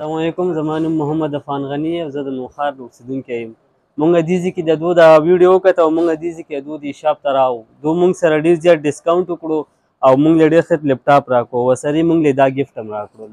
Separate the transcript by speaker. Speaker 1: السلام علیکم زما نوم محمد افغان غنی او زه د نوخار اوسیدونکی یم مونږ دې ځکه د دوه د ویډیو کته او مونږ دې ځکه دوه د شاپ ته راو دوه مونږ سره ډیر ډیر ډیسکاونټ وکړو او مونږ له ډیر ښه لپټاپ راکو وسری مونږ له دا گیفت هم راکړو